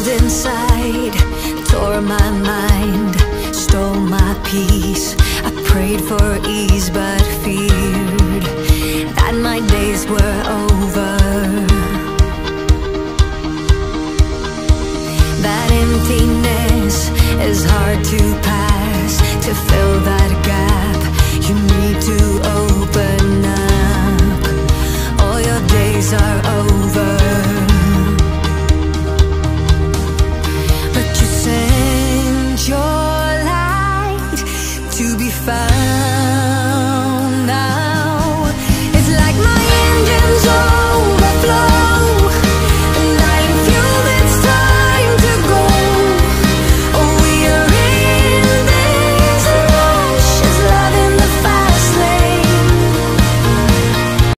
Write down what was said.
killed inside. Tore my mind, stole my peace. I prayed for ease but feared That my days were over. That emptiness is hard to pass To fill that gap you need to open up. All your days are be fine.